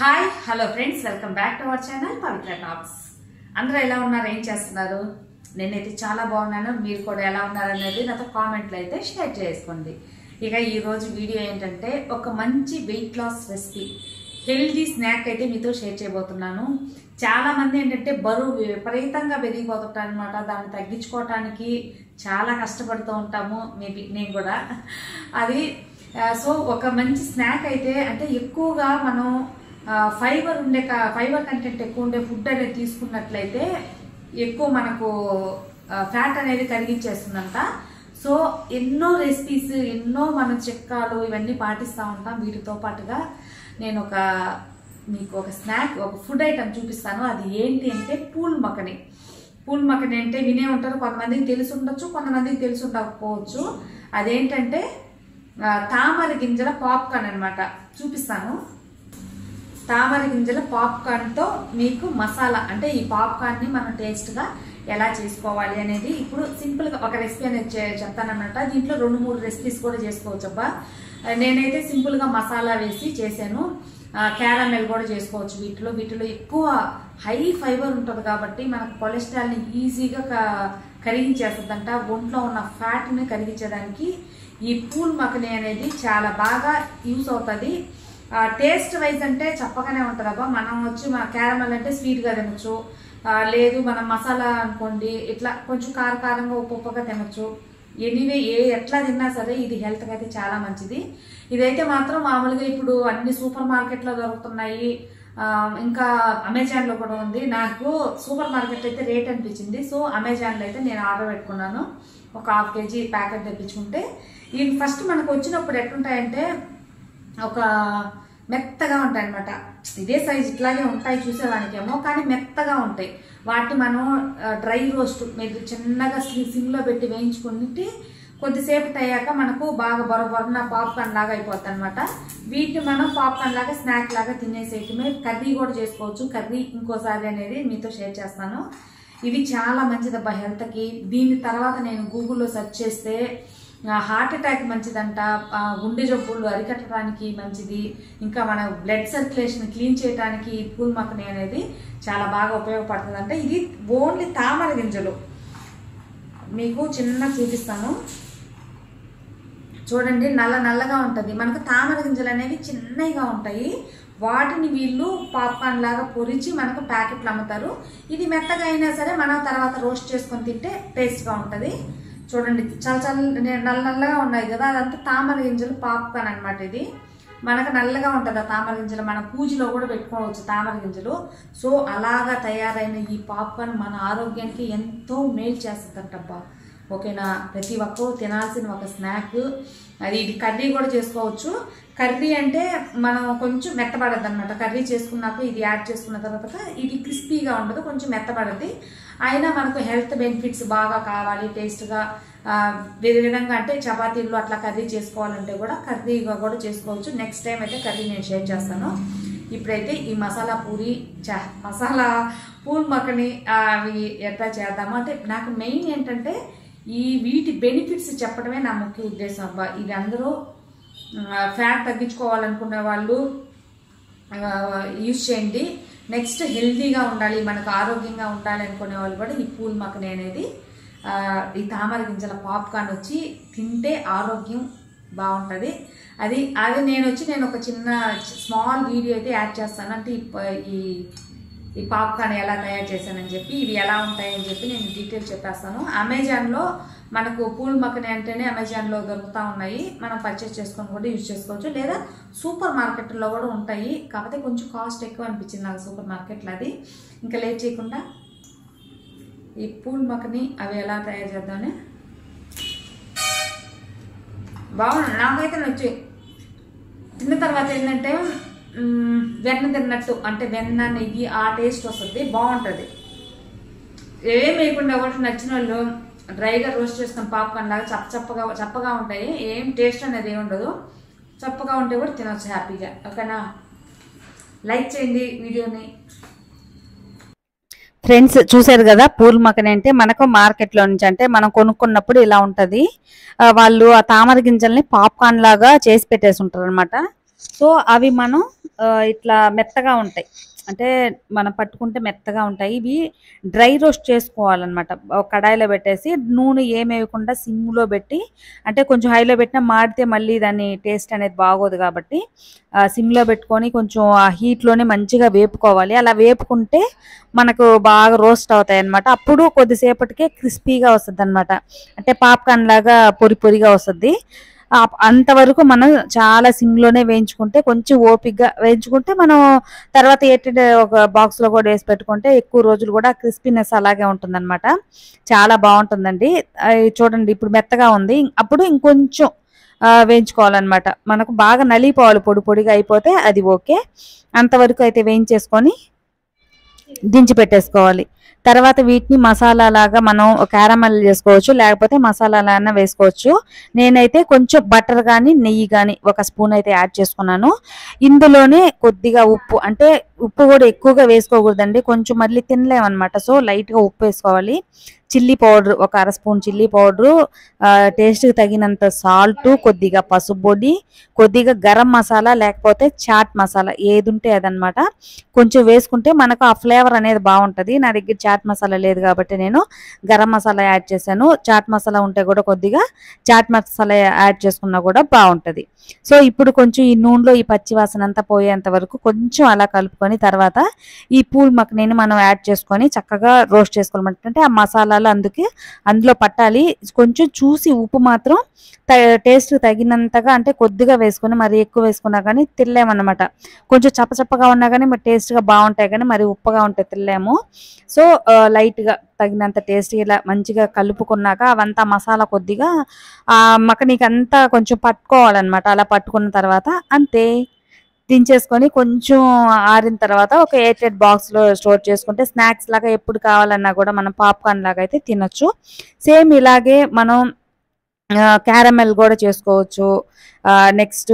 Hi hello friends welcome back to our channel Pavitra talks అందరూ ఎలా ఉన్నారు ఏం చేస్తున్నారు? నేనైతే చాలా బాగున్నాను. మీరు కూడా ఎలా ఉన్నారు అనేది నాతో కామెంట్లు అయితే షేర్ చేసుకోండి. ఇక ఈరోజు వీడియో ఏంటంటే ఒక మంచి weight loss recipe healthy snack అయితే మీతో షేర్ చేయబోతున్నాను. చాలామంది ఏంటంటే బరువు విపరీతంగా పెరిగిపోతుంటారు అనమాట దాన్ని తగ్గించుకోవటానికి చాలా కష్టపడుతూ ఉంటాము. మేబీ నేను కూడా. అది సో ఒక మంచి స్నాక్ అయితే అంటే ఎక్కువగా మనం ఫైబర్ ఉండే ఫైబర్ కంటెంట్ ఎక్కువ ఉండే ఫుడ్ అనేది తీసుకున్నట్లయితే ఎక్కువ మనకు ఫ్యాట్ అనేది కరిగించేస్తుందంట. సో ఎన్నో రెసిపీస్ ఎన్నో మన చిట్కాలు ఇవన్నీ పాటిస్తూ ఉంటాం. వీటితో పాటుగా నేను ఒక మీకు ఒక స్నాక్ ఒక ఫుడ్ ఐటమ్ చూపిస్తాను. అది ఏంటి అంటే పూల్ మకని పూల్ మకని అంటే వినే ఉంటారు. కొంతమందికి తెలిసి ఉండొచ్చు కొంతమందికి తెలిసి ఉండకపోవచ్చు. అదేంటంటే తామర గింజల పాప్కార్న్ అనమాట చూపిస్తాను. తామర గింజల పాప్కార్న్తో మీకు మసాలా అంటే ఈ పాప్కార్న్ని మనం టేస్ట్గా ఎలా చేసుకోవాలి అనేది ఇప్పుడు సింపుల్గా ఒక రెసిపీ అనేది చెప్తానమాట దీంట్లో రెండు మూడు రెసిపీస్ కూడా చేసుకోవచ్చు అబ్బా నేనైతే సింపుల్గా మసాలా వేసి చేశాను. క్యారమెల్ కూడా చేసుకోవచ్చు వీటిలో. వీటిలో ఎక్కువ హై ఫైబర్ ఉంటుంది కాబట్టి మనకు కొలెస్ట్రాల్ని ఈజీగా క- కరిగించేస్తుందంట. ఒంట్లో ఉన్న ఫ్యాట్ని కరిగించడానికి ఈ పూల్ మకని అనేది చాలా బాగా యూస్ అవుతుంది. టేస్ట్ వైజ్ అంటే చెప్పగానే ఉంటుంది అబ్బా మనం వచ్చి మా క్యారమల్ అంటే స్వీట్గా తినొచ్చు. లేదు మనం మసాలా అనుకోండి ఇట్లా కొంచెం కారకారంగా ఉప్పు ఉప్పుగా తినచ్చు. ఎనీవే ఏ ఎట్లా తిన్నా సరే ఇది హెల్త్కి అయితే చాలా మంచిది. ఇదైతే మాత్రం మామూలుగా ఇప్పుడు అన్ని సూపర్ మార్కెట్లో దొరుకుతున్నాయి. ఇంకా అమెజాన్లో కూడా ఉంది. నాకు సూపర్ మార్కెట్ అయితే రేట్ అనిపించింది. సో అమెజాన్లో అయితే నేను ఆర్డర్ పెట్టుకున్నాను. ఒక హాఫ్ కేజీ ప్యాకెట్ తెప్పించుకుంటే. ఇవి ఫస్ట్ మనకు వచ్చినప్పుడు ఎట్లుంటాయంటే ఒక మెత్తగా ఉంటాయి అనమాట ఇదే సైజ్ ఇట్లాగే ఉంటాయి చూసేదానికేమో కానీ మెత్తగా ఉంటాయి. వాటిని మనం డ్రై రోస్ట్ మీరు చిన్నగా సిమ్లో పెట్టి వేయించుకుంటే కొద్దిసేపు అయ్యాక మనకు బాగా బొరబొరన పాప్కార్న్ లాగా అయిపోతుంది అనమాట వీటిని మనం పాప్కార్న్ లాగా స్నాక్ లాగా తినేసేయటమే. కర్రీ కూడా చేసుకోవచ్చు. కర్రీ ఇంకోసారి అనేది మీతో షేర్ చేస్తాను. ఇవి చాలా మంచిదబ్బా హెల్త్కి. దీని తర్వాత నేను గూగుల్లో సెర్చ్ చేస్తే హార్ట్ అటాక్ మంచిదంట గుండె జబ్బులు అరికట్టడానికి మంచిది ఇంకా మన బ్లడ్ సర్క్యులేషన్ క్లీన్ చేయడానికి ఈ పూల్ మక్కని అనేది చాలా బాగా ఉపయోగపడుతుంది అంటే ఇది ఓన్లీ తామర గింజలు. మీకు చిన్న చూపిస్తాను. చూడండి నల్ల నల్లగా ఉంటుంది. మనకు తామర గింజలు అనేవి చిన్నగా ఉంటాయి. వాటిని వీళ్ళు పాప్కార్న్ లాగా పొరిచి మనకు ప్యాకెట్లు అమ్ముతారు. ఇది మెత్తగా అయినా సరే మనం తర్వాత రోస్ట్ చేసుకొని తింటే టేస్ట్గా ఉంటుంది. చూడండి చాలా చాలా నల్ల నల్లగా ఉన్నాయి కదా అదంతా తామర గింజలు పాప్కార్న్ అనమాట ఇది. మనకు నల్లగా ఉంటుంది ఆ తామర గింజలు మన పూజలో కూడా పెట్టుకోవచ్చు తామర గింజలు. సో అలాగా తయారైన ఈ పాప్కార్న్ మన ఆరోగ్యానికి ఎంతో మేలు చేస్తుందంటబ్బా. ఓకేనా? ప్రతి ఒక్కరు తినాల్సిన ఒక స్నాక్. అది ఇది కర్రీ కూడా చేసుకోవచ్చు. కర్రీ అంటే మనం కొంచెం మెత్తబడద్దు అనమాట కర్రీ చేసుకున్నాక ఇది యాడ్ చేసుకున్న తర్వాత ఇది క్రిస్పీగా ఉండదు కొంచెం మెత్తబడద్ది అయినా మనకు హెల్త్ బెనిఫిట్స్ బాగా కావాలి టేస్ట్గా వేరే విధంగా అంటే చపాతీలు అట్లా కర్రీ చేసుకోవాలంటే కూడా కర్రీగా కూడా చేసుకోవచ్చు. నెక్స్ట్ టైం అయితే కర్రీ నేను షేర్ చేస్తాను. ఇప్పుడైతే ఈ మసాలా పూరి మసాలా పూల్ మక్కని అవి ఎట్లా చేద్దాము అంటే నాకు మెయిన్ ఏంటంటే ఈ వీటి బెనిఫిట్స్ చెప్పడమే నా ముఖ్య ఉద్దేశం. అబ్బా ఇది అందరూ ఫ్యాట్ తగ్గించుకోవాలనుకునే వాళ్ళు యూజ్ చేయండి. నెక్స్ట్ హెల్తీగా ఉండాలి మనకు ఆరోగ్యంగా ఉండాలి అనుకునే వాళ్ళు కూడా ఈ పూల్ మకని అనేది ఈ తామర గింజల పాప్కార్న్ వచ్చి తింటే ఆరోగ్యం బాగుంటుంది. అది అది నేను వచ్చి నేను ఒక చిన్న స్మాల్ వీడియో అయితే యాడ్ చేస్తాను. అంటే ఈ ఈ పాప్కార్న్ ఎలా తయారు చేశానని చెప్పి ఇవి ఎలా ఉంటాయని చెప్పి నేను డీటెయిల్ చెప్పేస్తాను. అమెజాన్లో మనకు పూల్ మక్కని అంటేనే అమెజాన్లో దొరుకుతూ ఉన్నాయి. మనం పర్చేస్ చేసుకొని కూడా యూజ్ చేసుకోవచ్చు. లేదా సూపర్ మార్కెట్లో కూడా ఉంటాయి. కాకపోతే కొంచెం కాస్ట్ ఎక్కువ అనిపించింది నాకు సూపర్ మార్కెట్లో అది. ఇంకా లేట్ చేయకుండా ఈ పూల్ మక్కని అవి ఎలా తయారు చేద్దామని. బాగున్నాయి. నాకైతే నచ్చి తిన్న తర్వాత ఏంటంటే వెన్న తిన్నట్టు అంటే వెన్న నెయ్యి ఆ టేస్ట్ వస్తుంది బాగుంటుంది. ఏం వేయకుండా కూడా నచ్చిన వాళ్ళు డ్రైగా రోస్ట్ చేసుకుని పాప్కార్న్ లాగా చప్ప చప్పగా చప్పగా ఉంటాయి. ఏం టేస్ట్ అనేది ఏమి ఉండదు. చప్పగా ఉంటే కూడా తినొచ్చు హ్యాపీగా. ఓకేనా? లైక్ చేయండి వీడియోని. ఫ్రెండ్స్ చూసారు కదా పూల్ మకని అంటే మనకు మార్కెట్లో నుంచి అంటే మనం కొనుక్కున్నప్పుడు ఇలా ఉంటుంది. వాళ్ళు ఆ తామర గింజల్ని పాప్కార్న్ లాగా చేసి పెట్టేసి ఉంటారు అనమాట సో అవి మనం ఇట్లా మెత్తగా ఉంటాయి. అంటే మనం పట్టుకుంటే మెత్తగా ఉంటాయి. ఇవి డ్రై రోస్ట్ చేసుకోవాలన్నమాట. కడాయిలో పెట్టేసి నూనె ఏమేయకుండా సిమ్లో పెట్టి అంటే కొంచెం హైలో పెట్టినా మాడితే మళ్ళీ దాని టేస్ట్ అనేది బాగోదు కాబట్టి సిమ్లో పెట్టుకొని కొంచెం ఆ హీట్లోనే మంచిగా వేపుకోవాలి. అలా వేపుకుంటే మనకు బాగా రోస్ట్ అవుతాయి అన్నమాట అప్పుడు కొద్దిసేపటికే క్రిస్పీగా వస్తుంది అనమాట అంటే పాప్కార్న్ లాగా పొరి పొరిగా వస్తుంది. అంతవరకు మనం చాలా సిమ్లోనే వేయించుకుంటే కొంచెం ఓపిక్గా వేయించుకుంటే మనం తర్వాత ఏంటంటే ఒక బాక్స్లో కూడా వేసి పెట్టుకుంటే ఎక్కువ రోజులు కూడా క్రిస్పీనెస్ అలాగే ఉంటుందన్నమాట. చాలా బాగుంటుందండి. చూడండి ఇప్పుడు మెత్తగా ఉంది. అప్పుడు ఇంకొంచెం వేయించుకోవాలన్నమాట. మనకు బాగా నలిగిపోవాలి పొడి పొడిగా అయిపోతే అది ఓకే. అంతవరకు అయితే వేయించేసుకొని దించి పెట్టేసుకోవాలి. తర్వాత వీటిని మసాలా లాగా మనం క్యారమల్ చేసుకోవచ్చు లేకపోతే మసాలా లాగా వేసుకోవచ్చు. నేనైతే కొంచెం బటర్ కానీ నెయ్యి కానీ ఒక స్పూన్ అయితే యాడ్ చేసుకున్నాను. ఇందులోనే కొద్దిగా ఉప్పు అంటే ఉప్పు కూడా ఎక్కువగా వేసుకోకూడదండి. కొంచెం మళ్ళీ తినలేమన్నమాట సో లైట్గా ఉప్పు వేసుకోవాలి. చిల్లీ పౌడర్ ఒక అర స్పూన్ చిల్లీ పౌడరు టేస్ట్కి తగినంత సాల్ట్ కొద్దిగా పసుపు పొడి కొద్దిగా గరం మసాలా లేకపోతే చాట్ మసాలా ఏది ఉంటే అదనమాట కొంచెం వేసుకుంటే మనకు ఆ ఫ్లేవర్ అనేది బాగుంటుంది. నా దగ్గర చాట్ మసాలా లేదు కాబట్టి నేను గరం మసాలా యాడ్ చేశాను. చాట్ మసాలా ఉంటే కూడా కొద్దిగా చాట్ మసాలా యాడ్ చేసుకున్నా కూడా బాగుంటుంది. సో ఇప్పుడు కొంచెం ఈ నూనెలో ఈ పచ్చి వాసన అంతా పోయేంత వరకు కొంచెం అలా కలుపుకొని తర్వాత ఈ పూల్ మక్కనీని మనం యాడ్ చేసుకొని చక్కగా రోస్ట్ చేసుకోవాలంటే అంటే ఆ మసాలాలు అందుకే అందులో పట్టాలి. కొంచెం చూసి ఉప్పు మాత్రం టేస్ట్ తగినంతగా అంటే కొద్దిగా వేసుకొని మరి ఎక్కువ వేసుకున్నా కానీ తినలేమన్నమాట. కొంచెం చప్పచప్పగా ఉన్నా కానీ మరి టేస్ట్గా బాగుంటాయి కానీ మరి ఉప్పగా ఉంటే తినలేము. సో లైట్గా తగినంత టేస్ట్ ఇలా మంచిగా కలుపుకున్నాక అవంతా మసాలా కొద్దిగా ఆ మక్కనీకి అంతా కొంచెం పట్టుకోవాలన్నమాట. అలా పట్టుకున్న తర్వాత అంతే. దించేసుకొని కొంచెం ఆరిన తర్వాత ఒక ఎయిటెడ్ బాక్స్లో స్టోర్ చేసుకుంటే స్నాక్స్ లాగా ఎప్పుడు కావాలన్నా కూడా మనం పాప్కార్న్ లాగా అయితే తినొచ్చు. సేమ్ ఇలాగే మనం క్యారమెల్ కూడా చేసుకోవచ్చు. నెక్స్ట్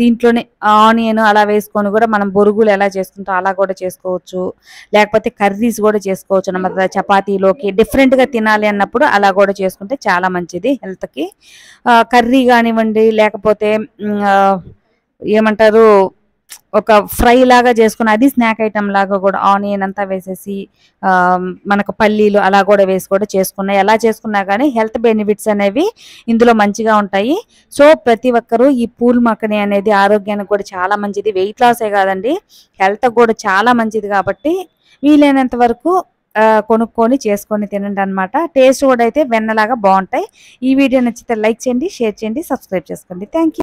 దీంట్లోనే ఆనియన్ అలా వేసుకొని కూడా మనం బొరుగులు ఎలా చేసుకుంటాం అలా కూడా చేసుకోవచ్చు. లేకపోతే కర్రీస్ కూడా చేసుకోవచ్చు అన్నమాట. చపాతీలోకి డిఫరెంట్గా తినాలి అన్నప్పుడు అలా కూడా చేసుకుంటే చాలా మంచిది హెల్త్కి కర్రీ కానివ్వండి లేకపోతే ఏమంటారు ఒక ఫ్రై లాగా చేసుకుని అది స్నాక్ ఐటమ్ లాగా కూడా ఆనియన్ అంతా వేసేసి ఆ, మనకు పల్లీలు అలా కూడా వేసి కూడా చేసుకున్నాయి ఎలా చేసుకున్నా కానీ హెల్త్ బెనిఫిట్స్ అనేవి ఇందులో మంచిగా ఉంటాయి. సో ప్రతి ఒక్కరూ ఈ పూల్ మక్కని అనేది ఆరోగ్యానికి కూడా చాలా మంచిది. వెయిట్ లాసే కాదండి హెల్త్ కూడా చాలా మంచిది కాబట్టి వీలైనంత వరకు కొనుక్కొని చేసుకొని తినండి అనమాట టేస్ట్ కూడా అయితే వెన్నలాగా బాగుంటాయి. ఈ వీడియో నచ్చితే లైక్ చేయండి షేర్ చేయండి సబ్స్క్రైబ్ చేసుకోండి. Thank you